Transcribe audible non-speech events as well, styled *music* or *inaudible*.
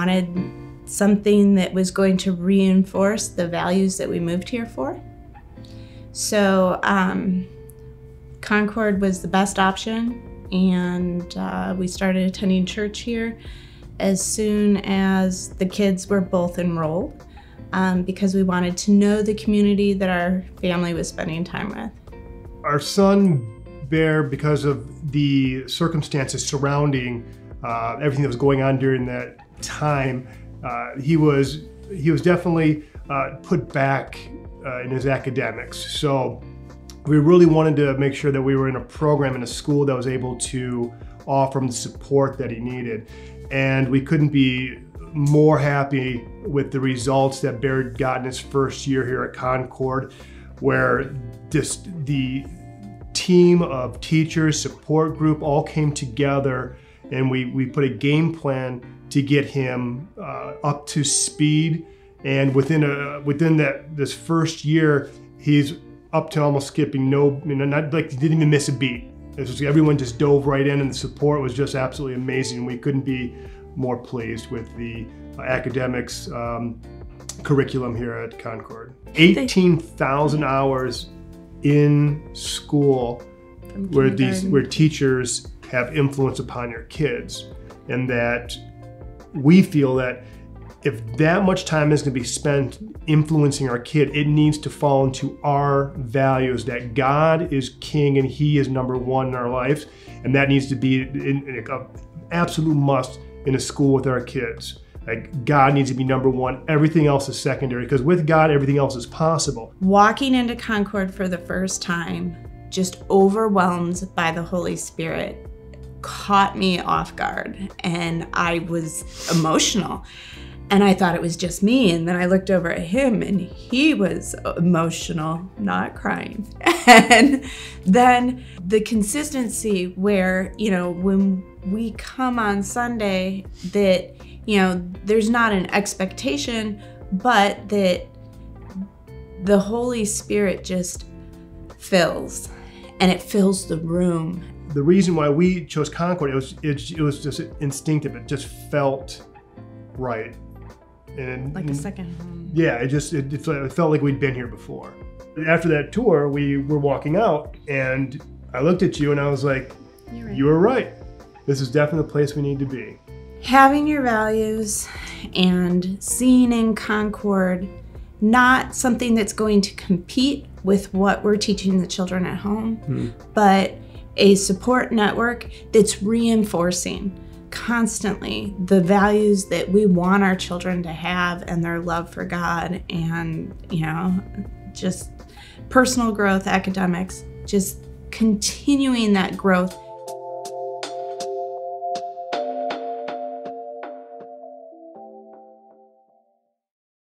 wanted something that was going to reinforce the values that we moved here for. So, um, Concord was the best option, and uh, we started attending church here as soon as the kids were both enrolled um, because we wanted to know the community that our family was spending time with. Our son, Bear, because of the circumstances surrounding uh, everything that was going on during that time, uh, he was he was definitely uh, put back uh, in his academics. So we really wanted to make sure that we were in a program in a school that was able to offer him the support that he needed. And we couldn't be more happy with the results that Baird got in his first year here at Concord, where just the team of teachers, support group all came together and we, we put a game plan to get him uh, up to speed. And within a within that this first year, he's up to almost skipping no, you know, not like he didn't even miss a beat. Was, everyone just dove right in, and the support was just absolutely amazing. We couldn't be more pleased with the uh, academics um, curriculum here at Concord. 18,000 hours in school where these where teachers have influence upon your kids and that we feel that if that much time is going to be spent influencing our kid, it needs to fall into our values that God is king and He is number one in our lives. And that needs to be an absolute must in a school with our kids. Like God needs to be number one. Everything else is secondary because with God, everything else is possible. Walking into Concord for the first time, just overwhelmed by the Holy Spirit, caught me off guard and I was emotional. And I thought it was just me. And then I looked over at him and he was emotional, not crying. *laughs* And then the consistency where, you know, when we come on Sunday, that, you know, there's not an expectation, but that the Holy Spirit just fills and it fills the room. The reason why we chose Concord, it was, it, it was just instinctive. It just felt right and like a second home. Yeah, it just it, it felt like we'd been here before. After that tour, we were walking out, and I looked at you and I was like, right. "You were right. This is definitely the place we need to be." Having your values and seeing in Concord not something that's going to compete with what we're teaching the children at home, hmm. but a support network that's reinforcing constantly the values that we want our children to have and their love for God and, you know, just personal growth, academics, just continuing that growth